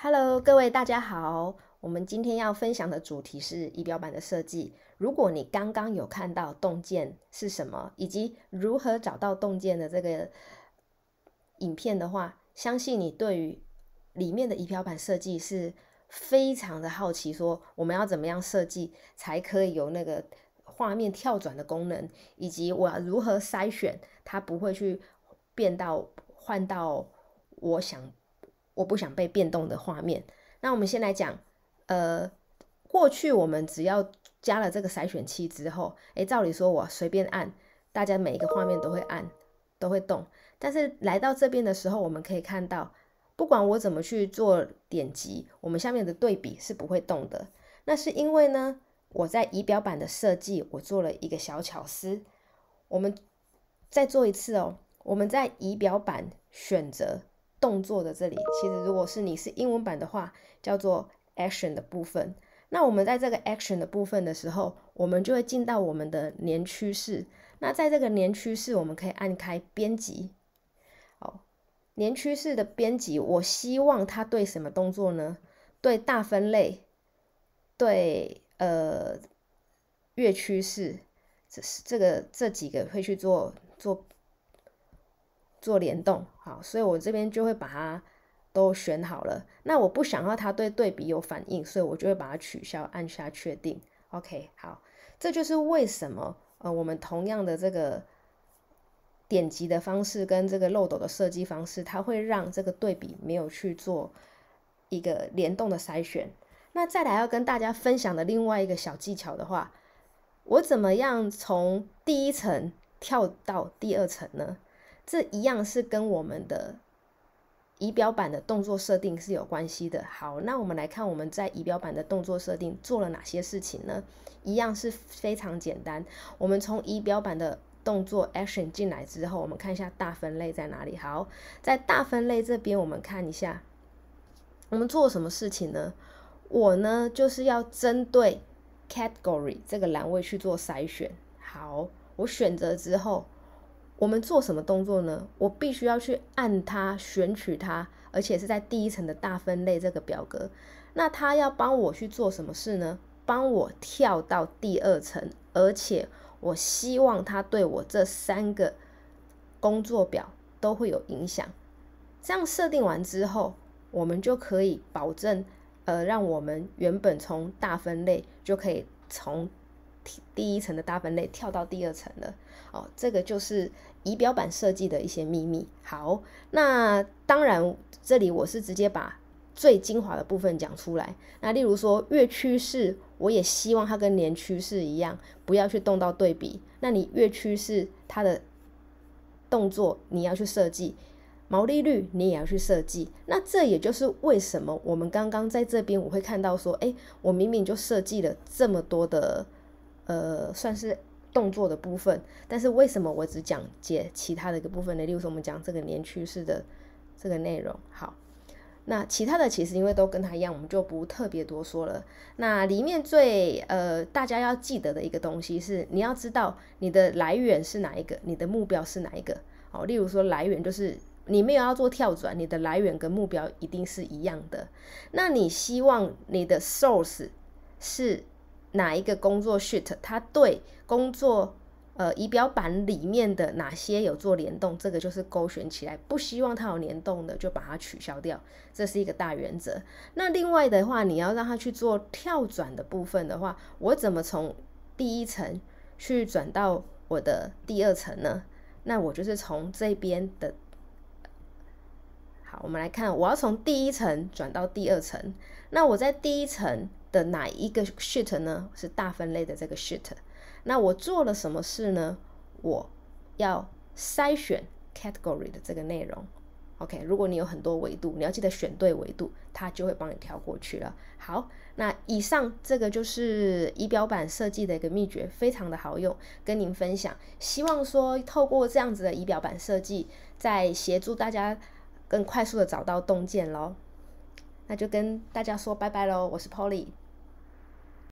Hello，各位大家好。我们今天要分享的主题是仪表板的设计。如果你刚刚有看到洞见是什么，以及如何找到洞见的这个影片的话，相信你对于里面的仪表板设计是非常的好奇。说我们要怎么样设计才可以有那个画面跳转的功能，以及我要如何筛选它不会去变到换到我想。我不想被变动的画面。那我们先来讲，呃，过去我们只要加了这个筛选器之后，诶，照理说我随便按，大家每一个画面都会按，都会动。但是来到这边的时候，我们可以看到，不管我怎么去做点击，我们下面的对比是不会动的。那是因为呢，我在仪表板的设计，我做了一个小巧思。我们再做一次哦，我们在仪表板选择。动作的这里，其实如果是你是英文版的话，叫做 action 的部分。那我们在这个 action 的部分的时候，我们就会进到我们的年趋势。那在这个年趋势，我们可以按开编辑。好，年趋势的编辑，我希望它对什么动作呢？对大分类，对呃月趋势，这是这个这几个会去做做。做联动，好，所以我这边就会把它都选好了。那我不想要它对对比有反应，所以我就会把它取消，按下确定。OK，好，这就是为什么呃，我们同样的这个点击的方式跟这个漏斗的设计方式，它会让这个对比没有去做一个联动的筛选。那再来要跟大家分享的另外一个小技巧的话，我怎么样从第一层跳到第二层呢？这一样是跟我们的仪表板的动作设定是有关系的。好，那我们来看我们在仪表板的动作设定做了哪些事情呢？一样是非常简单。我们从仪表板的动作 action 进来之后，我们看一下大分类在哪里。好，在大分类这边，我们看一下，我们做什么事情呢？我呢就是要针对 category 这个栏位去做筛选。好，我选择之后。我们做什么动作呢？我必须要去按它，选取它，而且是在第一层的大分类这个表格。那它要帮我去做什么事呢？帮我跳到第二层，而且我希望它对我这三个工作表都会有影响。这样设定完之后，我们就可以保证，呃，让我们原本从大分类就可以从。第一层的大分类跳到第二层了哦，这个就是仪表板设计的一些秘密。好，那当然这里我是直接把最精华的部分讲出来。那例如说月趋势，我也希望它跟年趋势一样，不要去动到对比。那你月趋势它的动作你要去设计，毛利率你也要去设计。那这也就是为什么我们刚刚在这边我会看到说，哎，我明明就设计了这么多的。呃，算是动作的部分，但是为什么我只讲解其他的一个部分呢？例如说，我们讲这个年趋势的这个内容。好，那其他的其实因为都跟它一样，我们就不特别多说了。那里面最呃大家要记得的一个东西是，你要知道你的来源是哪一个，你的目标是哪一个。哦，例如说来源就是你没有要做跳转，你的来源跟目标一定是一样的。那你希望你的 source 是？哪一个工作 sheet，它对工作呃仪表板里面的哪些有做联动，这个就是勾选起来。不希望它有联动的，就把它取消掉，这是一个大原则。那另外的话，你要让它去做跳转的部分的话，我怎么从第一层去转到我的第二层呢？那我就是从这边的。好，我们来看，我要从第一层转到第二层。那我在第一层。的哪一个 sheet 呢？是大分类的这个 sheet。那我做了什么事呢？我要筛选 category 的这个内容。OK，如果你有很多维度，你要记得选对维度，它就会帮你跳过去了。好，那以上这个就是仪表板设计的一个秘诀，非常的好用，跟您分享。希望说透过这样子的仪表板设计，在协助大家更快速的找到洞见喽。那就跟大家说拜拜喽，我是 Polly。